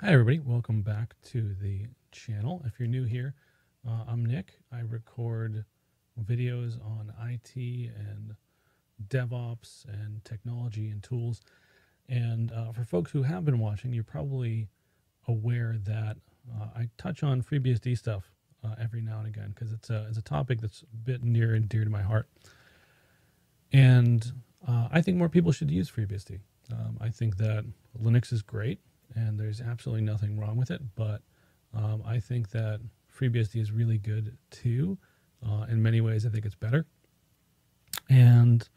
Hi, everybody. Welcome back to the channel. If you're new here, uh, I'm Nick. I record videos on IT and DevOps and technology and tools. And uh, for folks who have been watching, you're probably aware that uh, I touch on FreeBSD stuff uh, every now and again because it's a, it's a topic that's a bit near and dear to my heart. And uh, I think more people should use FreeBSD. Um, I think that Linux is great and there's absolutely nothing wrong with it. But um, I think that FreeBSD is really good too. Uh, in many ways, I think it's better. And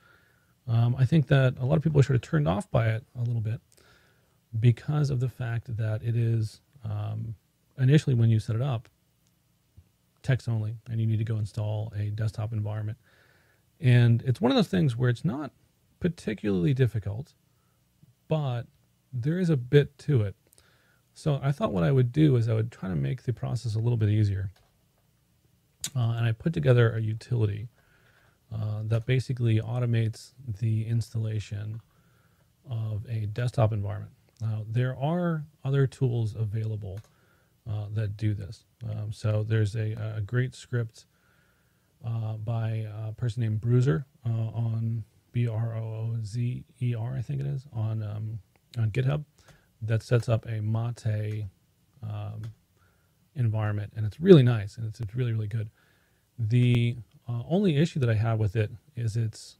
um, I think that a lot of people are sort of turned off by it a little bit because of the fact that it is um, initially when you set it up text only and you need to go install a desktop environment. And it's one of those things where it's not particularly difficult, but there is a bit to it. So I thought what I would do is I would try to make the process a little bit easier. Uh, and I put together a utility uh, that basically automates the installation of a desktop environment. Now, there are other tools available uh, that do this. Um, so there's a, a great script uh, by a person named Broozer uh, on B R O O Z E R, I think it is, on um, on GitHub that sets up a Mate um, environment, and it's really nice and it's, it's really really good. The uh, only issue that I have with it is it's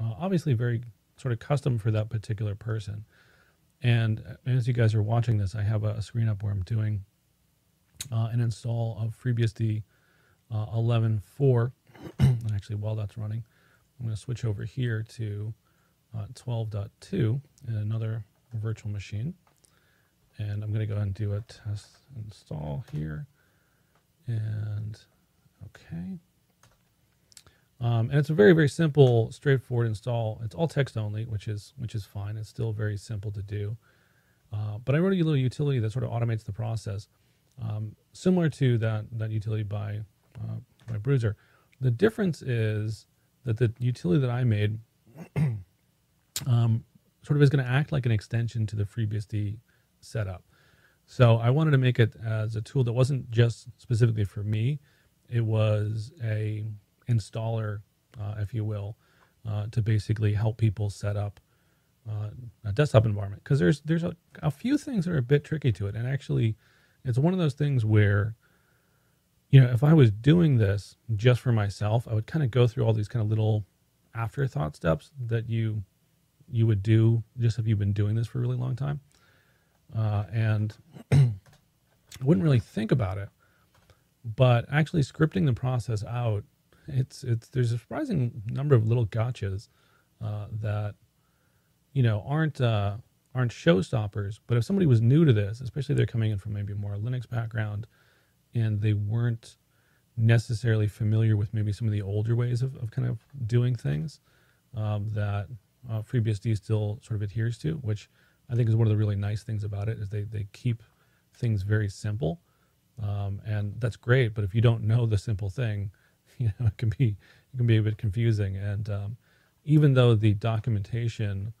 uh, obviously very sort of custom for that particular person. And as you guys are watching this, I have a, a screen up where I'm doing uh, an install of FreeBSD uh, 11.4. and actually, while that's running, I'm going to switch over here to uh, 12.2 and another virtual machine. And I'm going to go ahead and do a test install here. And okay. Um, and it's a very, very simple, straightforward install. It's all text only, which is which is fine. It's still very simple to do. Uh, but I wrote a little utility that sort of automates the process, um, similar to that that utility by uh, by Broozer. The difference is that the utility that I made um, sort of is going to act like an extension to the FreeBSD setup. So I wanted to make it as a tool that wasn't just specifically for me. It was a installer, uh, if you will, uh, to basically help people set up uh, a desktop environment. Because there's there's a, a few things that are a bit tricky to it, and actually, it's one of those things where, you know, if I was doing this just for myself, I would kind of go through all these kind of little afterthought steps that you you would do just if you've been doing this for a really long time. Uh, and wouldn't really think about it. But actually scripting the process out, it's it's there's a surprising number of little gotchas uh, that you know aren't uh, aren't showstoppers. But if somebody was new to this, especially they're coming in from maybe more Linux background, and they weren't necessarily familiar with maybe some of the older ways of, of kind of doing things um, that uh, FreeBSD still sort of adheres to, which I think is one of the really nice things about it is they, they keep things very simple. Um, and that's great. But if you don't know the simple thing, you know, it can be, it can be a bit confusing. And um, even though the documentation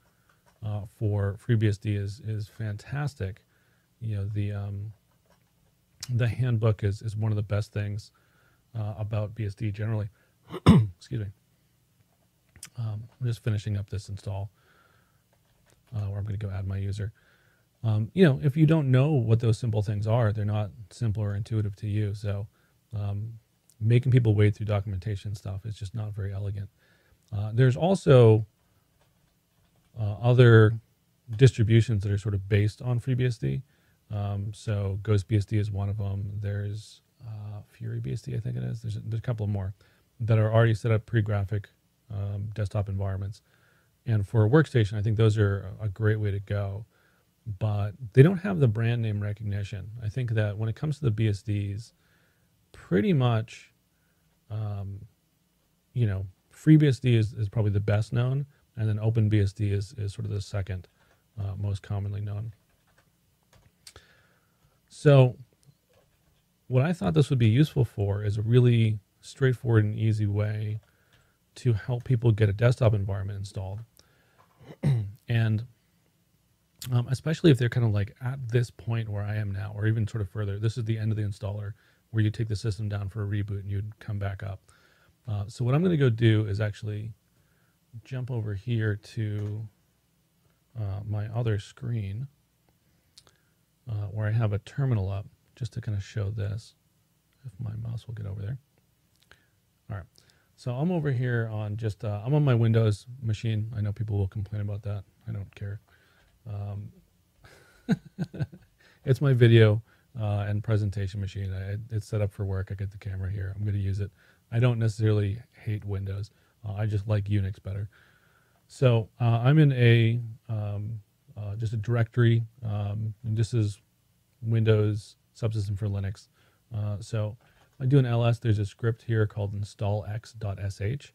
uh, for FreeBSD is, is fantastic, you know, the, um, the handbook is, is one of the best things uh, about BSD generally. Excuse me. Um, I'm just finishing up this install uh, where I'm going to go add my user. Um, you know, if you don't know what those simple things are, they're not simple or intuitive to you. So um, making people wade through documentation stuff is just not very elegant. Uh, there's also uh, other distributions that are sort of based on FreeBSD. Um, so GhostBSD is one of them. There's uh, FuryBSD, I think it is. There's, there's a couple more that are already set up pre-graphic um, desktop environments. And for a workstation, I think those are a great way to go. But they don't have the brand name recognition. I think that when it comes to the BSDs, pretty much, um, you know, FreeBSD is, is probably the best known, and then OpenBSD is, is sort of the second uh, most commonly known. So, what I thought this would be useful for is a really straightforward and easy way to help people get a desktop environment installed. and um, especially if they're kind of like at this point where I am now, or even sort of further. This is the end of the installer where you take the system down for a reboot and you'd come back up. Uh, so what I'm going to go do is actually jump over here to uh, my other screen uh, where I have a terminal up just to kind of show this. If my mouse will get over there. All right. So I'm over here on just, uh, I'm on my Windows machine. I know people will complain about that. I don't care. Um, it's my video uh, and presentation machine. I, it's set up for work. I get the camera here. I'm going to use it. I don't necessarily hate Windows. Uh, I just like Unix better. So uh, I'm in a um, uh, just a directory. Um, and this is Windows subsystem for Linux. Uh, so I do an ls. There's a script here called installx.sh.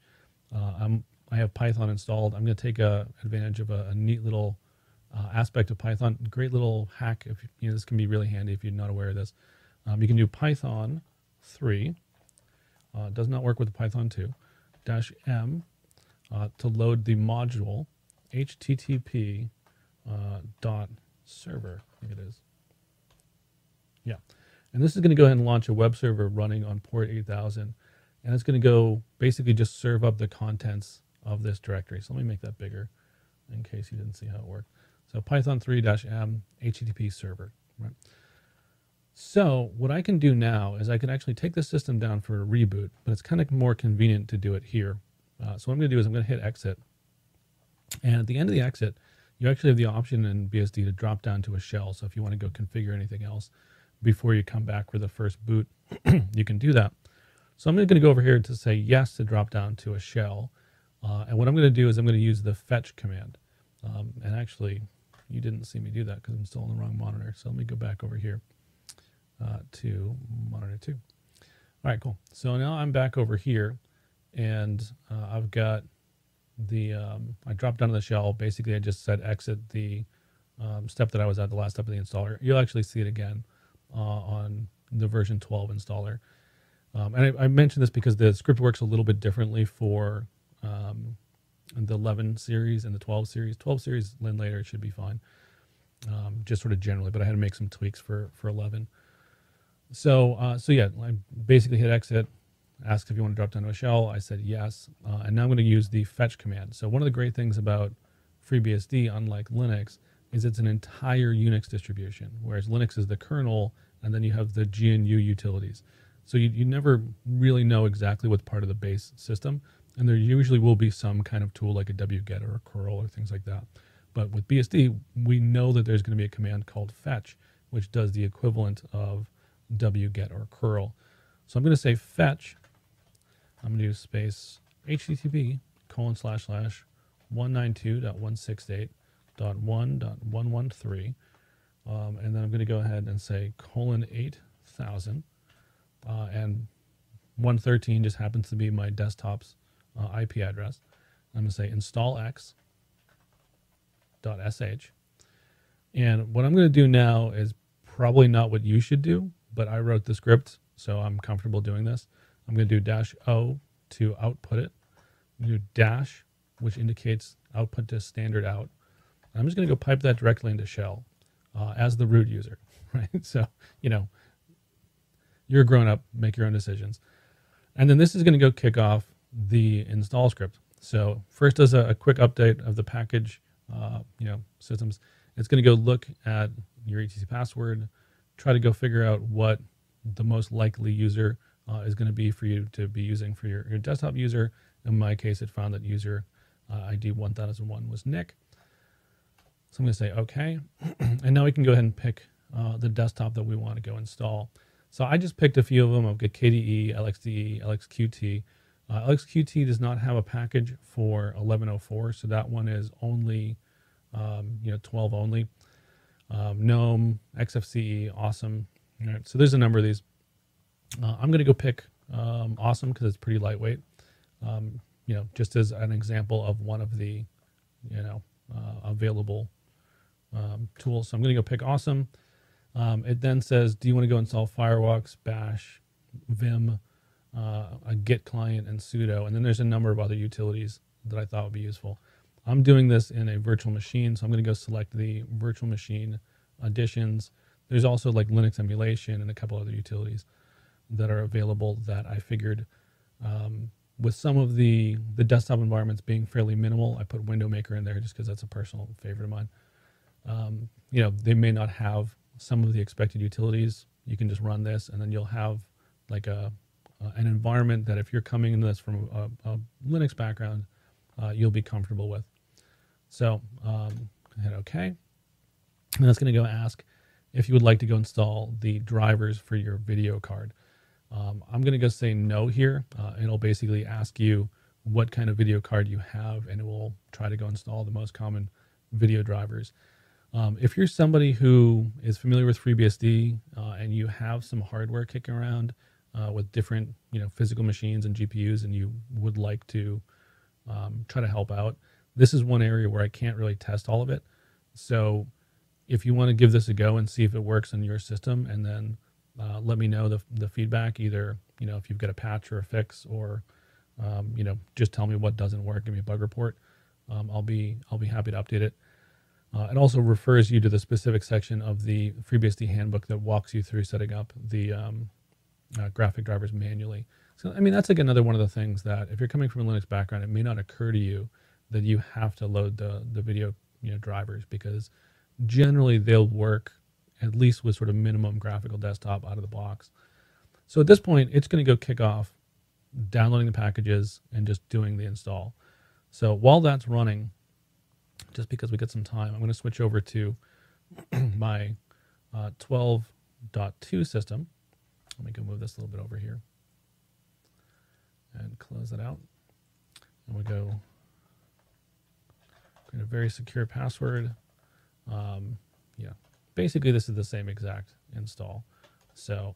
Uh, I'm I have Python installed. I'm going to take a, advantage of a, a neat little uh, aspect of Python. Great little hack. If you know, this can be really handy if you're not aware of this. Um, you can do Python 3. Uh, does not work with Python 2. Dash M uh, to load the module HTTP uh, dot server. I think it is. Yeah. And this is going to go ahead and launch a web server running on port 8000. And it's going to go basically just serve up the contents of this directory. So let me make that bigger in case you didn't see how it worked. So Python 3-m HTTP server. Right. So what I can do now is I can actually take the system down for a reboot, but it's kind of more convenient to do it here. Uh, so what I'm going to do is I'm going to hit exit. And at the end of the exit, you actually have the option in BSD to drop down to a shell. So if you want to go configure anything else, before you come back for the first boot, you can do that. So I'm going to go over here to say yes to drop down to a shell. Uh, and what I'm going to do is I'm going to use the fetch command. Um, and actually, you didn't see me do that because I'm still on the wrong monitor. So let me go back over here uh, to monitor 2. All right, cool. So now I'm back over here, and uh, I've got the, um, I dropped down to the shell. Basically, I just said exit the um, step that I was at, the last step of the installer. You'll actually see it again uh, on the version 12 installer. Um, and I, I, mentioned this because the script works a little bit differently for um, the 11 series and the 12 series. 12 series, then later, it should be fine, um, just sort of generally. But I had to make some tweaks for for 11. So uh, so yeah, I basically hit exit, asked if you want to drop down to a shell. I said yes, uh, and now I'm going to use the fetch command. So one of the great things about FreeBSD, unlike Linux, is it's an entire Unix distribution, whereas Linux is the kernel, and then you have the GNU utilities. So you, you never really know exactly what's part of the base system, and there usually will be some kind of tool like a wget or curl or things like that. But with BSD, we know that there's going to be a command called fetch, which does the equivalent of wget or curl. So I'm going to say fetch. I'm going to use space http colon slash slash 192.168 um, and then I'm going to go ahead and say colon eight thousand, uh, and one thirteen just happens to be my desktop's uh, IP address. I'm going to say install x dot sh, and what I'm going to do now is probably not what you should do, but I wrote the script, so I'm comfortable doing this. I'm going to do dash o to output it. do dash, which indicates output to standard out. I'm just going to go pipe that directly into shell uh, as the root user, right? So, you know, you're a grown up, make your own decisions. And then this is going to go kick off the install script. So first does a, a quick update of the package, uh, you know, systems. It's going to go look at your etc password, try to go figure out what the most likely user uh, is going to be for you to be using for your, your desktop user. In my case, it found that user uh, ID 1001 was Nick. So I'm going to say OK. and now we can go ahead and pick uh, the desktop that we want to go install. So I just picked a few of them. I've got KDE, LXDE, LXQT. Uh, LXQT does not have a package for 1104, so that one is only, um, you know, 12 only. Um, GNOME, XFCE, Awesome. All right, so there's a number of these. Uh, I'm going to go pick um, Awesome because it's pretty lightweight. Um, you know, just as an example of one of the, you know, uh, available um, tools. So I'm going to go pick awesome. Um, it then says, do you want to go install Firefox, Bash, Vim, uh, a Git client, and sudo? And then there's a number of other utilities that I thought would be useful. I'm doing this in a virtual machine, so I'm going to go select the virtual machine additions. There's also like Linux emulation and a couple other utilities that are available that I figured um, with some of the the desktop environments being fairly minimal, I put Window Maker in there just because that's a personal favorite of mine. Um, you know, they may not have some of the expected utilities. You can just run this, and then you'll have like a uh, an environment that if you're coming into this from a, a Linux background, uh, you'll be comfortable with. So um, hit OK. And it's going to go ask if you would like to go install the drivers for your video card. Um, I'm going to go say no here. Uh, it'll basically ask you what kind of video card you have, and it will try to go install the most common video drivers. Um, if you're somebody who is familiar with FreeBSD uh, and you have some hardware kicking around uh, with different, you know, physical machines and GPUs, and you would like to um, try to help out, this is one area where I can't really test all of it. So if you want to give this a go and see if it works on your system, and then uh, let me know the, the feedback, either, you know, if you've got a patch or a fix, or, um, you know, just tell me what doesn't work, give me a bug report. Um, I'll be I'll be happy to update it. Uh, it also refers you to the specific section of the FreeBSD handbook that walks you through setting up the um, uh, graphic drivers manually. So, I mean, that's like another one of the things that if you're coming from a Linux background, it may not occur to you that you have to load the, the video you know, drivers because generally they'll work at least with sort of minimum graphical desktop out of the box. So at this point, it's going to go kick off downloading the packages and just doing the install. So while that's running, just because we got some time, I'm going to switch over to my uh, 12.2 system. Let me go move this a little bit over here and close it out. And we go create a very secure password. Um, yeah, basically this is the same exact install. So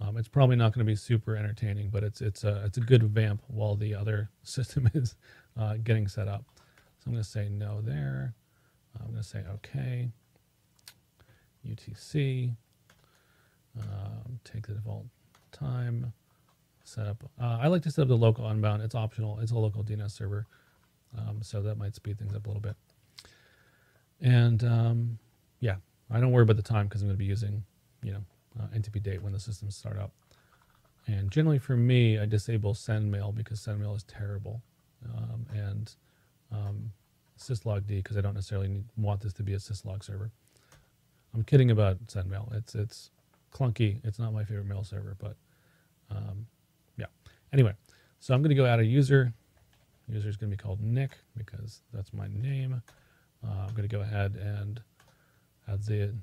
um, it's probably not going to be super entertaining, but it's it's a it's a good vamp while the other system is uh, getting set up. I'm going to say no there. I'm going to say OK. UTC. Um, take the default time. Set up. Uh, I like to set up the local unbound. It's optional. It's a local DNS server, um, so that might speed things up a little bit. And um, yeah, I don't worry about the time because I'm going to be using, you know, uh, NTP date when the systems start up. And generally for me, I disable send mail because send mail is terrible. Um, and um, syslog D because I don't necessarily need, want this to be a syslog server. I'm kidding about send mail. It's it's clunky. It's not my favorite mail server, but um, yeah. Anyway, so I'm going to go add a user. User is going to be called Nick because that's my name. Uh, I'm going to go ahead and have the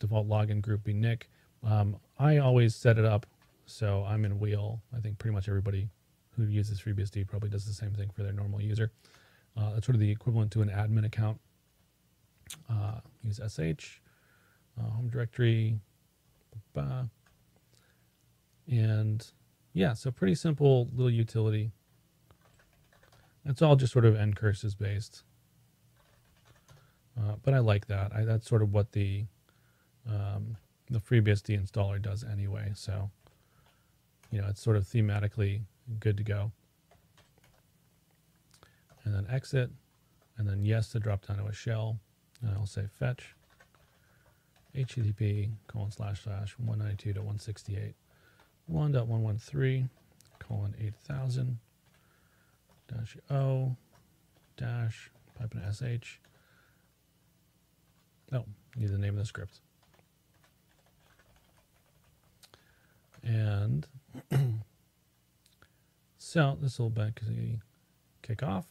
default login group be Nick. Um, I always set it up so I'm in wheel. I think pretty much everybody who uses FreeBSD probably does the same thing for their normal user. Uh, that's sort of the equivalent to an admin account. Uh, use sh, uh, home directory, and yeah, so pretty simple little utility. It's all just sort of ncurses based. Uh, but I like that. I, that's sort of what the um, the FreeBSD installer does anyway. So, you know, it's sort of thematically good to go. And then exit, and then yes to drop down to a shell. And I'll say fetch http colon slash slash 192.168 1.113 colon 8000 dash o dash pipe and sh Oh, need the name of the script. And so this will basically kick off,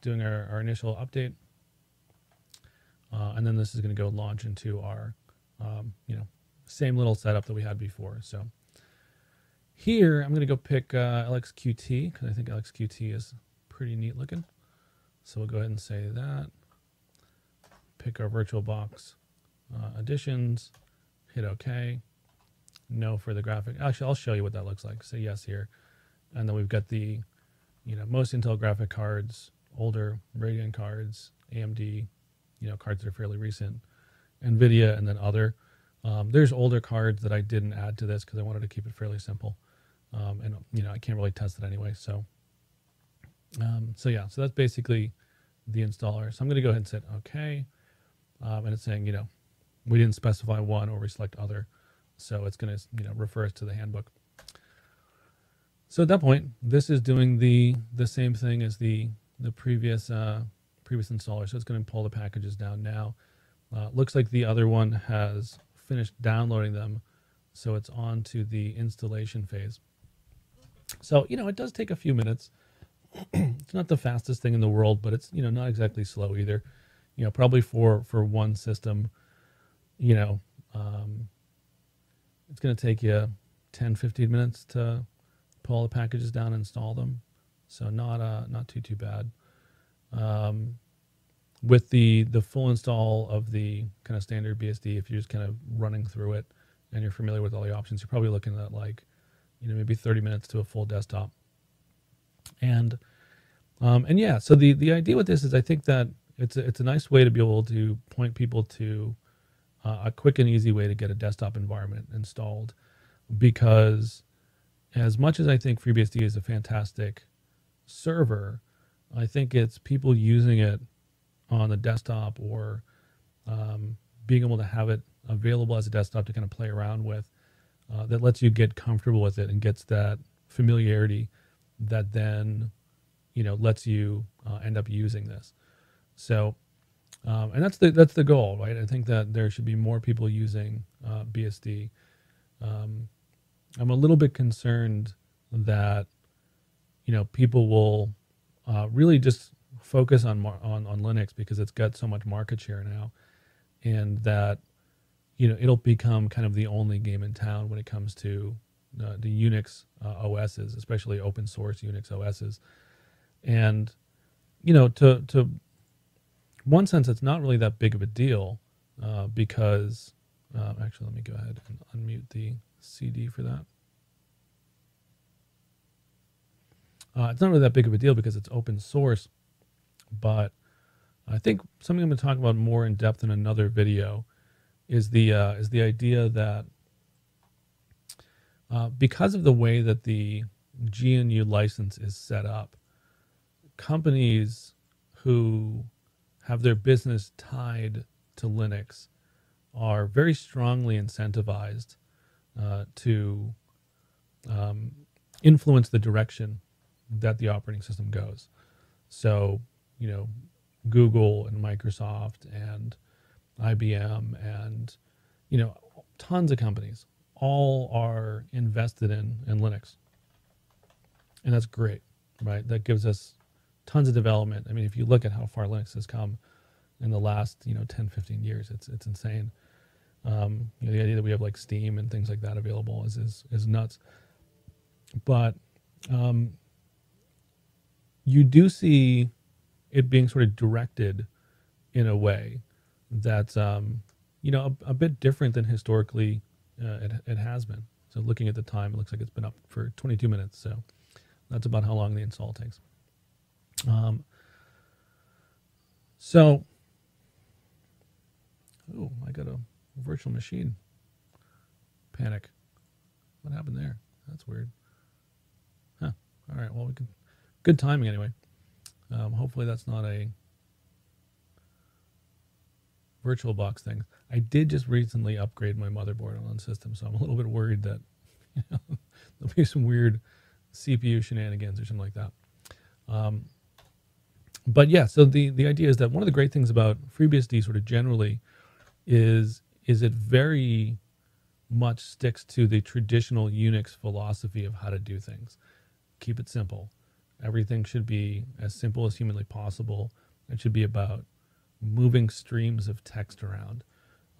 doing our, our initial update. Uh, and then this is going to go launch into our, um, you know, same little setup that we had before. So here I'm going to go pick uh, LXQT because I think LXQT is pretty neat looking. So we'll go ahead and say that pick our VirtualBox uh, additions, hit OK. No for the graphic. Actually, I'll show you what that looks like. Say yes here. And then we've got the, you know, most Intel graphic cards, older Radeon cards, AMD, you know, cards that are fairly recent, NVIDIA, and then other. Um, there's older cards that I didn't add to this because I wanted to keep it fairly simple. Um, and, you know, I can't really test it anyway. So, um, so yeah, so that's basically the installer. So I'm going to go ahead and say OK. Um, and it's saying, you know, we didn't specify one or we select other. So it's going to, you know, refer us to the handbook. So at that point, this is doing the the same thing as the the previous uh, previous installer. So it's going to pull the packages down now. Uh, looks like the other one has finished downloading them, so it's on to the installation phase. So you know it does take a few minutes. it's not the fastest thing in the world, but it's you know not exactly slow either. You know probably for for one system, you know um, it's going to take you 10 15 minutes to pull the packages down and install them. So not uh, not too too bad. Um, with the the full install of the kind of standard BSD, if you're just kind of running through it and you're familiar with all the options, you're probably looking at like you know maybe 30 minutes to a full desktop. And um, and yeah, so the the idea with this is I think that it's a, it's a nice way to be able to point people to uh, a quick and easy way to get a desktop environment installed because as much as I think FreeBSD is a fantastic server, I think it's people using it on the desktop or um, being able to have it available as a desktop to kind of play around with uh, that lets you get comfortable with it and gets that familiarity that then you know lets you uh, end up using this. So, um, and that's the that's the goal, right? I think that there should be more people using uh, BSD. Um, I'm a little bit concerned that you know people will uh, really just focus on on on Linux because it's got so much market share now, and that you know it'll become kind of the only game in town when it comes to uh, the Unix uh, OSs, especially open source Unix OSs, and you know to to one sense it's not really that big of a deal uh, because uh, actually let me go ahead and unmute the CD for that. Uh, it's not really that big of a deal because it's open source, but I think something I'm going to talk about more in depth in another video is the uh, is the idea that uh, because of the way that the GNU license is set up, companies who have their business tied to Linux are very strongly incentivized uh, to um, influence the direction that the operating system goes. So, you know, Google and Microsoft and IBM and, you know, tons of companies all are invested in, in Linux. And that's great, right? That gives us tons of development. I mean, if you look at how far Linux has come in the last, you know, 10, 15 years, it's, it's insane. Um, you know, the idea that we have like Steam and things like that available is is, is nuts. But um, you do see it being sort of directed in a way that's um, you know a, a, bit different than historically uh, it, it has been. So looking at the time, it looks like it's been up for 22 minutes. So that's about how long the install takes. Um, so, oh, I got a virtual machine. Panic. What happened there? That's weird. Huh. All right. Well, we can. Good timing anyway. Um, hopefully that's not a VirtualBox thing. I did just recently upgrade my motherboard on system, so I'm a little bit worried that you know, there'll be some weird CPU shenanigans or something like that. Um, but yeah, so the the idea is that one of the great things about FreeBSD sort of generally is is it very much sticks to the traditional Unix philosophy of how to do things. Keep it simple. Everything should be as simple as humanly possible. It should be about moving streams of text around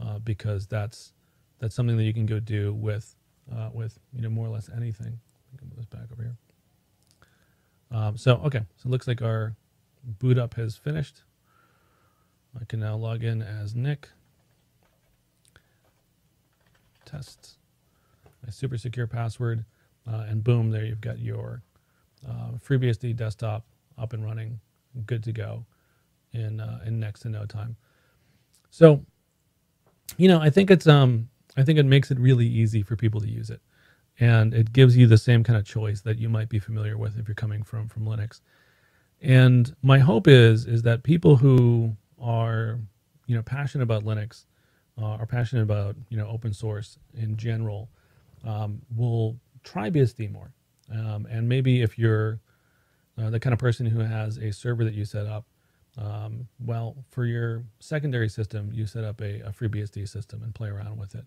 uh, because that's that's something that you can go do with uh, with you know more or less anything. I can move this back over here. Um, so okay, so it looks like our boot up has finished. I can now log in as Nick test my super secure password, uh, and boom, there you've got your uh, FreeBSD desktop up and running, good to go in uh, in next to no time. So, you know, I think it's um I think it makes it really easy for people to use it, and it gives you the same kind of choice that you might be familiar with if you're coming from from Linux. And my hope is is that people who are you know passionate about Linux, uh, are passionate about you know open source in general, um, will try BSD more. Um, and maybe if you're uh, the kind of person who has a server that you set up, um, well, for your secondary system, you set up a, a FreeBSD system and play around with it.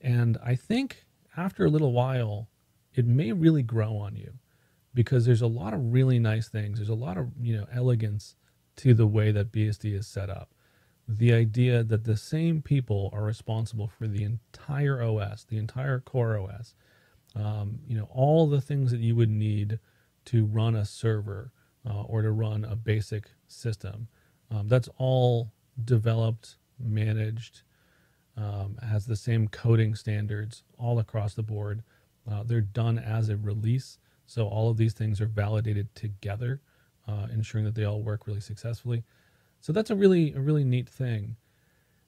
And I think after a little while, it may really grow on you because there's a lot of really nice things. There's a lot of you know elegance to the way that BSD is set up. The idea that the same people are responsible for the entire OS, the entire core OS, um, you know, all the things that you would need to run a server uh, or to run a basic system. Um, that's all developed, managed, um, has the same coding standards all across the board. Uh, they're done as a release, so all of these things are validated together, uh, ensuring that they all work really successfully. So that's a really a really neat thing,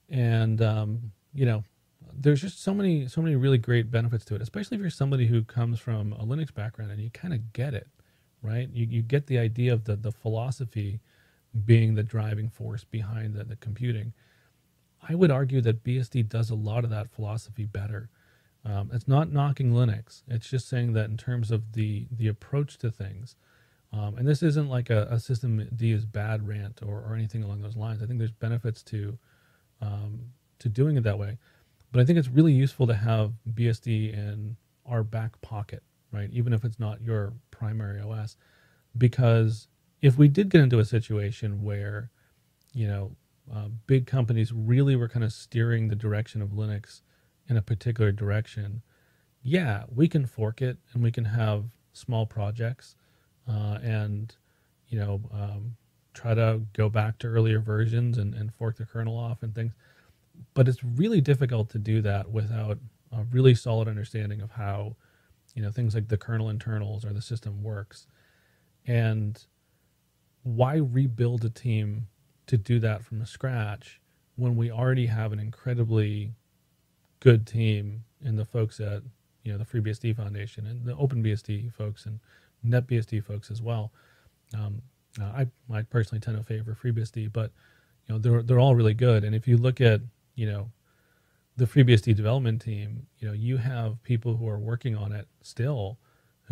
and um, you know, there's just so many so many really great benefits to it, especially if you're somebody who comes from a Linux background and you kind of get it, right? You you get the idea of the the philosophy being the driving force behind the, the computing. I would argue that BSD does a lot of that philosophy better. Um, it's not knocking Linux. It's just saying that in terms of the the approach to things, um, and this isn't like a, a system D is bad rant or, or anything along those lines. I think there's benefits to um, to doing it that way. But I think it's really useful to have BSD in our back pocket, right? Even if it's not your primary OS, because if we did get into a situation where, you know, uh, big companies really were kind of steering the direction of Linux in a particular direction, yeah, we can fork it and we can have small projects uh, and, you know, um, try to go back to earlier versions and, and fork the kernel off and things but it's really difficult to do that without a really solid understanding of how you know things like the kernel internals or the system works and why rebuild a team to do that from scratch when we already have an incredibly good team in the folks at you know the FreeBSD Foundation and the OpenBSD folks and NetBSD folks as well. Um, I I personally tend to favor FreeBSD, but you know they're they're all really good. And if you look at you know, the FreeBSD development team, you know, you have people who are working on it still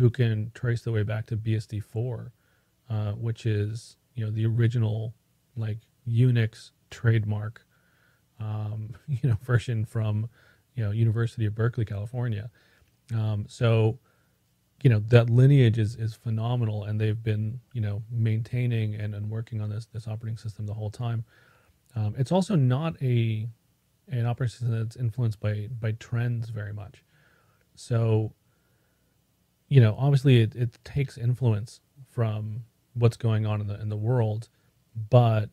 who can trace the way back to BSD4, uh, which is, you know, the original like Unix trademark, um, you know, version from, you know, University of Berkeley, California. Um, so, you know, that lineage is, is phenomenal and they've been, you know, maintaining and, and working on this, this operating system the whole time. Um, it's also not a an operating system that's influenced by by trends very much. So, you know, obviously it, it takes influence from what's going on in the in the world, but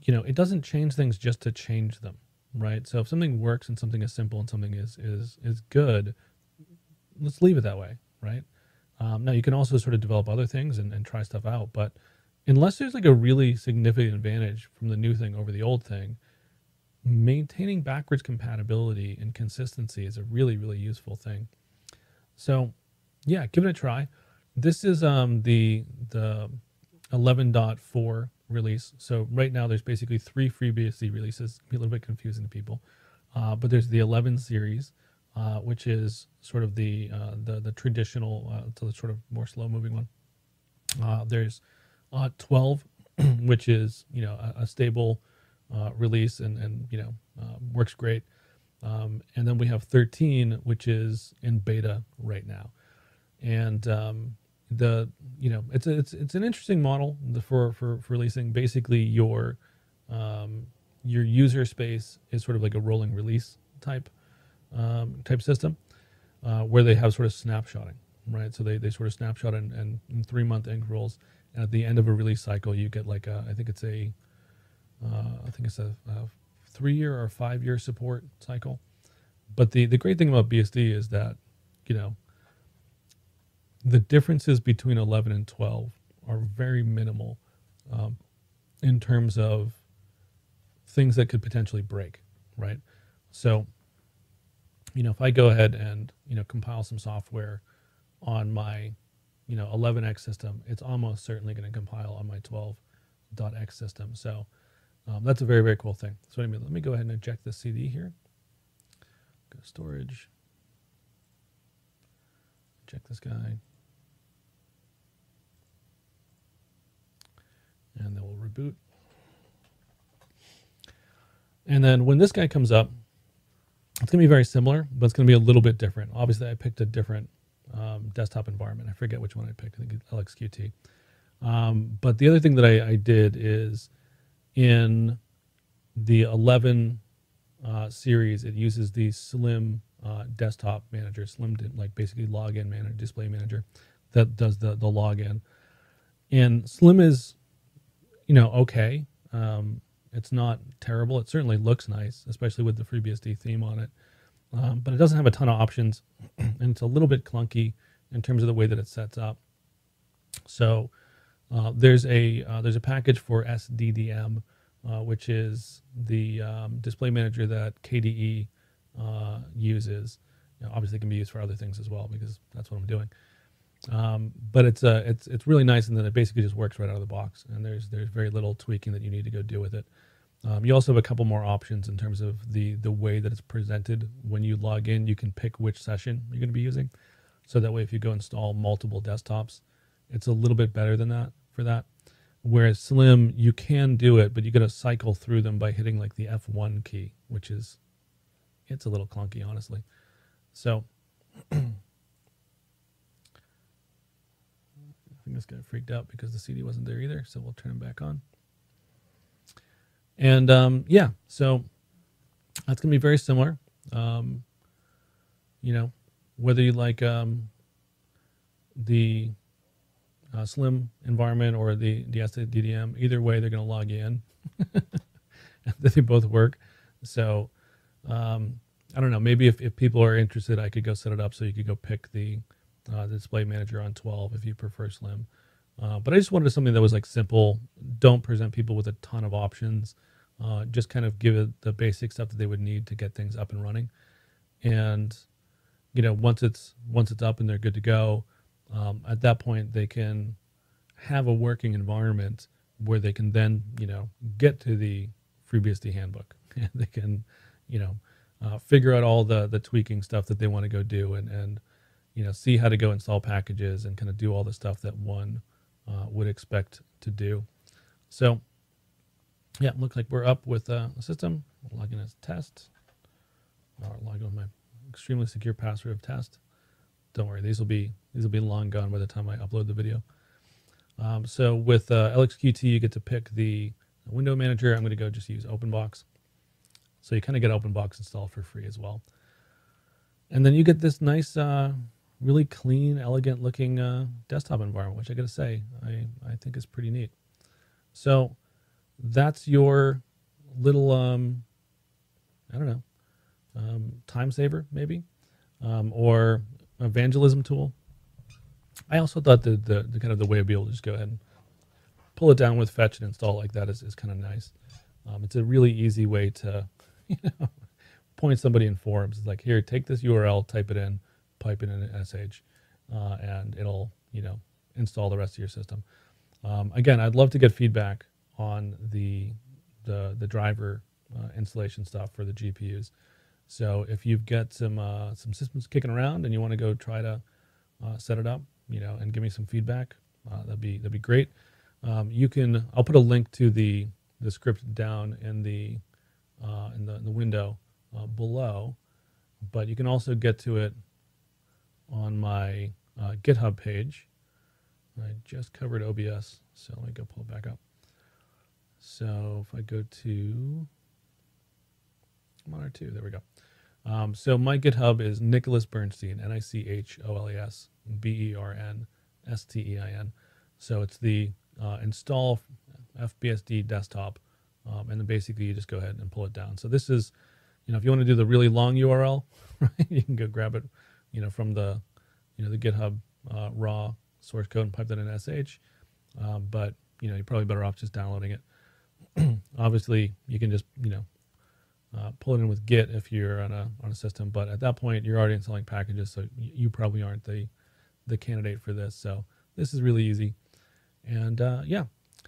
you know, it doesn't change things just to change them, right? So if something works and something is simple and something is is is good, let's leave it that way, right? Um, now you can also sort of develop other things and, and try stuff out, but unless there's like a really significant advantage from the new thing over the old thing, maintaining backwards compatibility and consistency is a really, really useful thing. So yeah, give it a try. This is um, the, the 11.4 release. So right now there's basically three FreeBSD releases. Be a little bit confusing to people. Uh, but there's the 11 series, uh, which is sort of the uh, the, the traditional, uh, to the sort of more slow moving one. Uh, there's uh, 12, which is you know a, a stable uh, release and and you know uh, works great. Um, and then we have 13, which is in beta right now, and um, the you know it's a, it's it's an interesting model for for, for releasing. Basically, your um, your user space is sort of like a rolling release type um, type system, uh, where they have sort of snapshotting, right? So they, they sort of snapshot in, in, in three month intervals. And at the end of a release cycle, you get like a, I think it's a I think it's a, a three year or five year support cycle. But the, the great thing about BSD is that, you know, the differences between 11 and 12 are very minimal um, in terms of things that could potentially break, right? So, you know, if I go ahead and, you know, compile some software on my you know 11x system, it's almost certainly going to compile on my 12.x system. So um, that's a very very cool thing. So anyway, let me go ahead and eject the CD here. Go to storage. Check this guy. And then we'll reboot. And then when this guy comes up, it's going to be very similar, but it's going to be a little bit different. Obviously, I picked a different um, desktop environment. I forget which one I picked. I think LXQT. Um, but the other thing that I, I did is in the 11 uh, series, it uses the Slim uh, desktop manager, Slim like basically login manager, display manager that does the the login. And Slim is, you know, okay. Um, it's not terrible. It certainly looks nice, especially with the FreeBSD theme on it. Um, but it doesn't have a ton of options, and it's a little bit clunky in terms of the way that it sets up. So uh, there's a uh, there's a package for SDDM, uh, which is the um, display manager that KDE uh, uses. You know, obviously, it can be used for other things as well because that's what I'm doing. Um, but it's uh, it's it's really nice in that it basically just works right out of the box, and there's there's very little tweaking that you need to go do with it. Um, you also have a couple more options in terms of the the way that it's presented. When you log in, you can pick which session you're going to be using, so that way if you go install multiple desktops, it's a little bit better than that for that. Whereas Slim, you can do it, but you got to cycle through them by hitting like the F1 key, which is it's a little clunky, honestly. So I think this guy freaked out because the CD wasn't there either. So we'll turn him back on. And um, yeah, so that's going to be very similar. Um, you know, whether you like um, the uh, Slim environment or the, the SDDM, either way, they're going to log in. they both work. So um, I don't know. Maybe if, if people are interested, I could go set it up so you could go pick the uh, display manager on 12 if you prefer Slim. Uh, but I just wanted something that was like simple. Don't present people with a ton of options. Uh, just kind of give it the basic stuff that they would need to get things up and running. And you know, once it's once it's up and they're good to go, um, at that point they can have a working environment where they can then you know get to the FreeBSD handbook. and they can you know uh, figure out all the the tweaking stuff that they want to go do and and you know, see how to go install packages and kind of do all the stuff that one uh, would expect to do. So, yeah, looks like we're up with uh, the system. I'll log in as test. Or log in with my extremely secure password of test. Don't worry, these will be these will be long gone by the time I upload the video. Um, so with uh, LXQT, you get to pick the window manager. I'm going to go just use OpenBox. So you kind of get OpenBox installed for free as well. And then you get this nice uh, really clean, elegant looking uh, desktop environment, which I got to say, I, I think is pretty neat. So that's your little, um, I don't know, um, time saver maybe, um, or evangelism tool. I also thought the, the, the, kind of the way to be able to just go ahead and pull it down with fetch and install like that is, is kind of nice. Um, it's a really easy way to, you know, point somebody in forums. It's like, here, take this URL, type it in, pipe it in an SH, uh, and it'll you know install the rest of your system. Um, again, I'd love to get feedback on the the the driver uh, installation stuff for the GPUs. So if you've got some uh, some systems kicking around and you want to go try to uh, set it up, you know, and give me some feedback, uh, that'd be that'd be great. Um, you can I'll put a link to the the script down in the uh, in the, the window below, but you can also get to it on my uh, GitHub page. I just covered OBS, so let me go pull it back up. So if I go to Monitor 2, there we go. Um, so my GitHub is Nicholas Bernstein, N I C H O L A S B E R N S T E I N. So it's the uh, install FBSD desktop, um, and then basically you just go ahead and pull it down. So this is, you know, if you want to do the really long URL, right, you can go grab it you know, from the, you know, the GitHub uh, raw source code and pipe that in SH. Um, but you know, you're probably better off just downloading it. Obviously, you can just you know uh, pull it in with Git if you're on a on a system. But at that point, you're already installing packages, so you, probably aren't the the candidate for this. So this is really easy. And uh, yeah,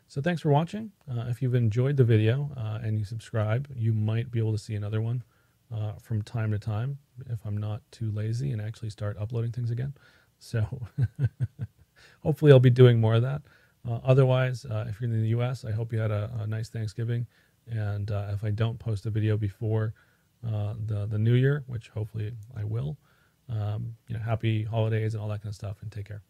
so thanks for watching. Uh, if you've enjoyed the video uh, and you subscribe, you might be able to see another one uh, from time to time if I'm not too lazy and actually start uploading things again. So hopefully I'll be doing more of that. Uh, otherwise, if you're in the US, I hope you had a, a nice Thanksgiving. And uh, if I don't post a video before uh, the, the new year, which hopefully I will, um, you know, happy holidays and all that kind of stuff, and take care.